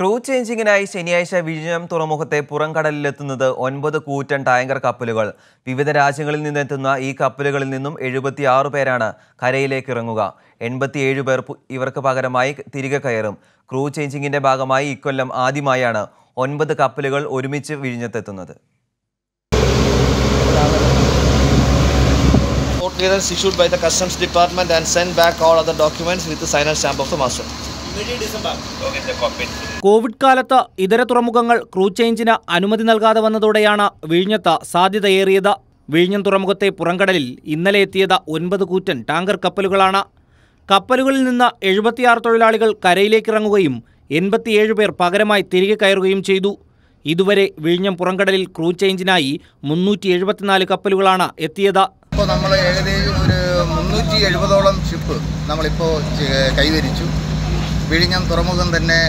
Crew ചേഞ്ചിങ്ങിനായി ശനിയാഴ്ച വിഴിഞ്ഞം തുറമുഖത്തെ പുറംകടലിലെത്തുന്നത് ഒൻപത് കൂറ്റൻ ടാങ്കർ കപ്പലുകൾ. വിവിധ രാജ്യങ്ങളിൽ നിന്നെത്തുന്ന ഈ കപ്പലുകളിൽ നിന്നും എഴുപത്തിയാറ് പേരാണ് കരയിലേക്ക് ഇറങ്ങുക. എൺപത്തിയേഴ് പേർ ഇവർക്ക് പകരമായി തിരികെ കയറും. ക്രൂ ചേഞ്ചിങ്ങിന്റെ ഭാഗമായി ഇക്കൊല്ലം ആദ്യമായാണ് ഒൻപത് കപ്പലുകൾ ഒരുമിച്ച് വിഴിഞ്ഞത്തെത്തുന്നത്. Clearance issued by the Customs Department and send back all other documents with. Covid കാലത്ത് ഇതര തുറമുഖങ്ങൾ ക്രൂ ചേഞ്ചിന് അനുമതി നൽകാതെ വന്നതോടെയാണ് വിഴിഞ്ഞത്ത് സാധ്യതയേറിയത്. വിഴിഞ്ഞം തുറമുഖത്തെ പുറംകടലിൽ ഇന്നലെ എത്തിയത് ഒൻപത് കൂറ്റൻ ടാങ്കർ കപ്പലുകളാണ്. കപ്പലുകളിൽ നിന്ന് എഴുപത്തിയാറ് തൊഴിലാളികൾ കരയിലേക്കിറങ്ങുകയും എൺപത്തിയേഴ് പേർ പകരമായി തിരികെ കയറുകയും ചെയ്തു. ഇതുവരെ വിഴിഞ്ഞം പുറംകടലിൽ ക്രൂ ചേഞ്ചിനായി മുന്നൂറ്റി എഴുപത്തിനാല് കപ്പലുകളാണ് എത്തിയത്. ഇപ്പോൾ നമ്മൾ ഏകദേശം ഒരു മുന്നൂറ്റി എഴുപതോളം ഷിപ്പ് നമ്മളിപ്പോൾ കൈവരിച്ചു. വിഴിഞ്ഞം തുറമുഖം തന്നെ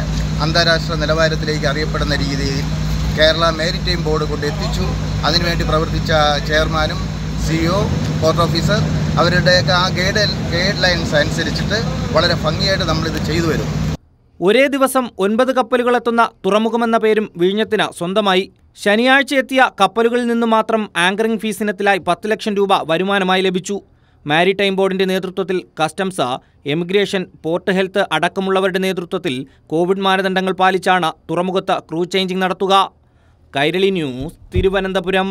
അന്താരാഷ്ട്ര നിലവാരത്തിലേക്ക് അറിയപ്പെടുന്ന രീതിയിൽ കേരള മാരിടൈം ബോർഡ് കൊണ്ട് എത്തിച്ചു. അതിനുവേണ്ടി പ്രവർത്തിച്ച ചെയർമാനും സിഇഒ പോർട്ട് ഓഫീസർ അവരുടെയൊക്കെ ആ ഗൈഡ് ഗൈഡ് ലൈൻസ് അനുസരിച്ചിട്ട് വളരെ ഭംഗിയായിട്ട് നമ്മളിത് ചെയ്തു വരും. ഒരേ ദിവസം ഒൻപത് കപ്പലുകൾ എത്തുന്ന തുറമുഖമെന്ന പേരും വിഴിഞ്ഞത്തിന് സ്വന്തമായി. ശനിയാഴ്ച എത്തിയ കപ്പലുകളിൽ നിന്ന് മാത്രം ആങ്കറിംഗ് ഫീസിനത്തിലായി പത്ത് ലക്ഷം രൂപ വരുമാനമായി ലഭിച്ചു. മാരിടൈം ബോർഡിന്റെ നേതൃത്വത്തിൽ കസ്റ്റംസ് എമിഗ്രേഷൻ പോർട്ട് ഹെൽത്ത് അടക്കമുള്ളവരുടെ നേതൃത്വത്തിൽ കോവിഡ് മാനദണ്ഡങ്ങൾ പാലിച്ചാണ് തുറമുഖത്ത് ക്രൂ ചേഞ്ചിങ് നടത്തുക. കൈരളി ന്യൂസ് തിരുവനന്തപുരം.